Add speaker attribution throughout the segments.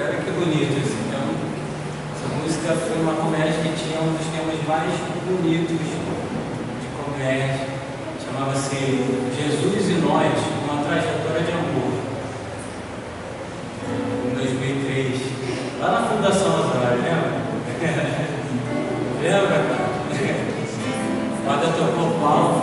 Speaker 1: Olha que bonito esse então, Essa música foi uma comédia que tinha um dos temas mais bonitos de comédia. Chamava-se Jesus e Nós, uma trajetória de amor. Em 2003. Lá na Fundação Osório, lembra? lembra? Quando eu tocou Paulo,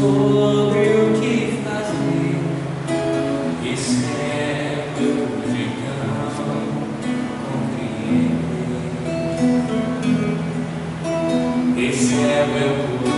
Speaker 1: sobre o que fazer, exceto de não compreender. Esse é o
Speaker 2: meu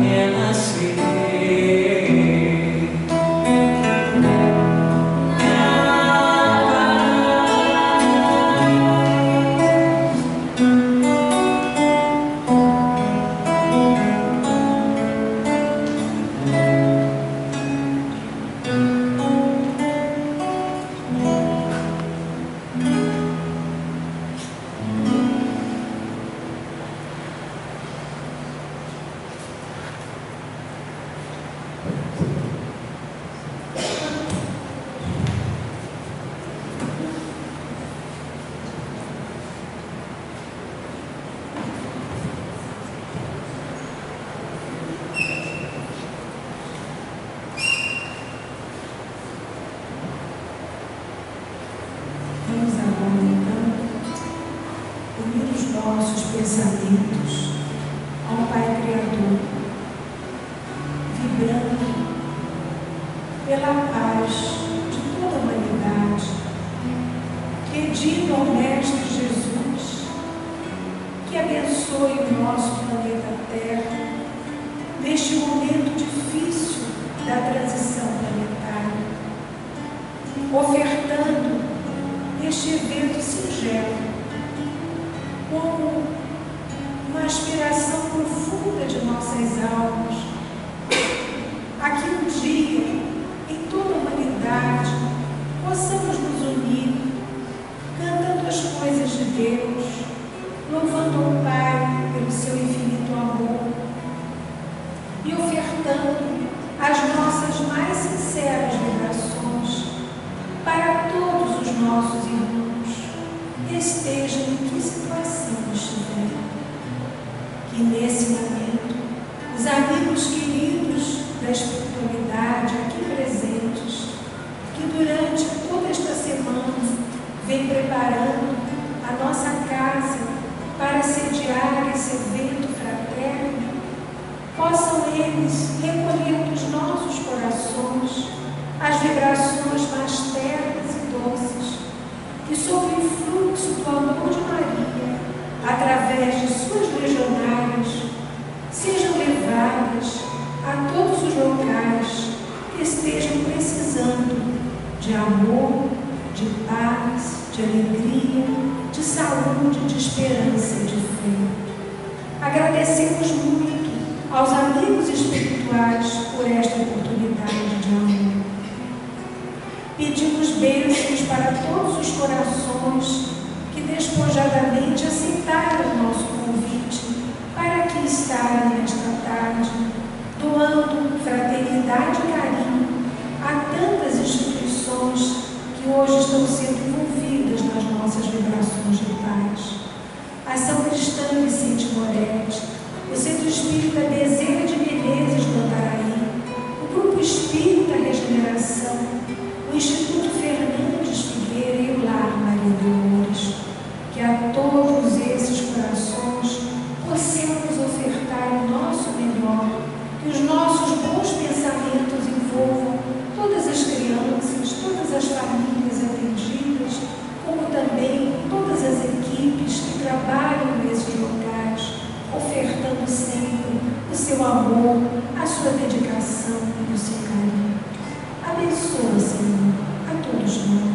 Speaker 2: Nga. Nossos pensamentos ao Pai Criador, vibrando pela paz de toda a humanidade, pedindo ao Mestre Jesus que abençoe o nosso planeta Terra neste momento difícil da transição planetária, ofertando este evento singelo como uma aspiração profunda de nossas almas, aqui um dia, em toda a humanidade, possamos preparando a nossa casa para sediar esse evento fraterno, possam eles recolher dos nossos corações as vibrações mais ternas e doces que sob o fluxo do amor de Maria, através de suas legionárias, sejam levadas a todos os locais que estejam precisando de amor, de alegria, de saúde, de esperança e de fé. Agradecemos muito aos amigos espirituais por esta oportunidade de amor. Pedimos bênçãos para todos os corações que despojadamente aceitaram o nosso convite para aqui estarem nesta tarde, doando fraternidade e carinho a tantas instituições que hoje estão sendo envolvidas nas nossas vibrações de paz. A Ação Cristã Vicente Moretti, sua dedicação e o seu carinho. Abençoa, Senhor, a todos nós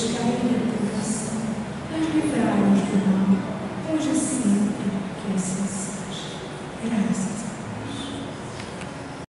Speaker 2: Deus caminhando.